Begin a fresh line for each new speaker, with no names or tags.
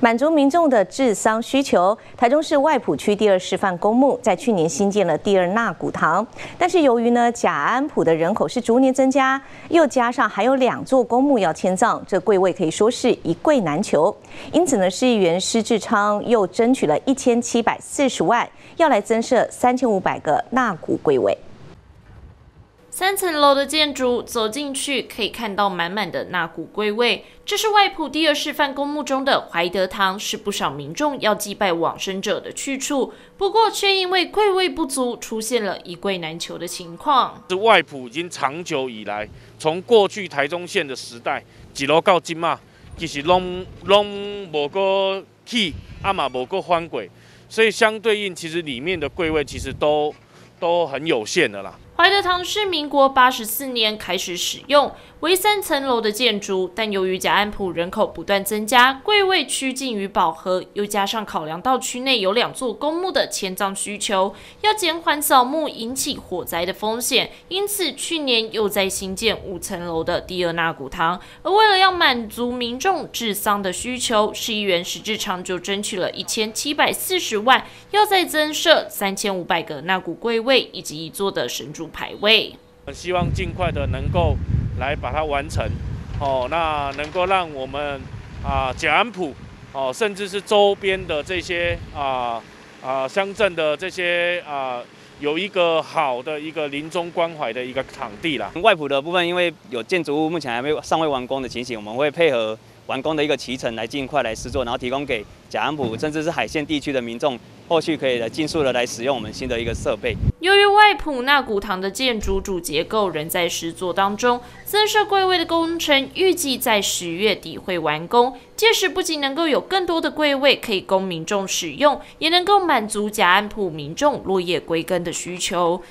满足民众的治丧需求，台中市外埔区第二示范公墓在去年新建了第二纳古堂，但是由于呢甲安埔的人口是逐年增加，又加上还有两座公墓要迁葬，这柜位可以说是一柜难求。因此呢，市议员施志昌又争取了一千七百四十万，要来增设三千五百个纳古柜位。
三层楼的建筑走进去，可以看到满满的那股归位。这是外埔第二示范公墓中的怀德堂，是不少民众要祭拜往生者的去处。不过，却因为柜位不足，出现了一柜难求的情况。
是外埔已经长久以来，从过去台中县的时代，几楼到今嘛，其实拢拢无个起，阿嘛无个翻轨，所以相对应，其实里面的柜位其实都都很有限的啦。
怀德堂是民国八十四年开始使用，为三层楼的建筑，但由于甲安埔人口不断增加，柜位趋近于饱和，又加上考量到区内有两座公墓的迁葬需求，要减缓扫墓引起火灾的风险，因此去年又在新建五层楼的第二纳古堂。而为了要满足民众治丧的需求，市议员石志昌就争取了一千七百四十万，要再增设三千五百个纳古柜位以及一座的神主。排位，
希望尽快的能够来把它完成，哦，那能够让我们啊简安普哦，甚至是周边的这些啊啊乡镇的这些啊，有一个好的一个临终关怀的一个场地啦。
外埔的部分，因为有建筑物目前还没有尚未完工的情形，我们会配合完工的一个期程来尽快来施作，然后提供给贾安埔甚至是海线地区的民众。后续可以来尽速的来使用我们新的一个设备。
由于外埔那古堂的建筑主结构仍在施作当中，增设柜位的工程预计在十月底会完工。届时不仅能够有更多的柜位可以供民众使用，也能够满足甲安埔民众落叶归根的需求。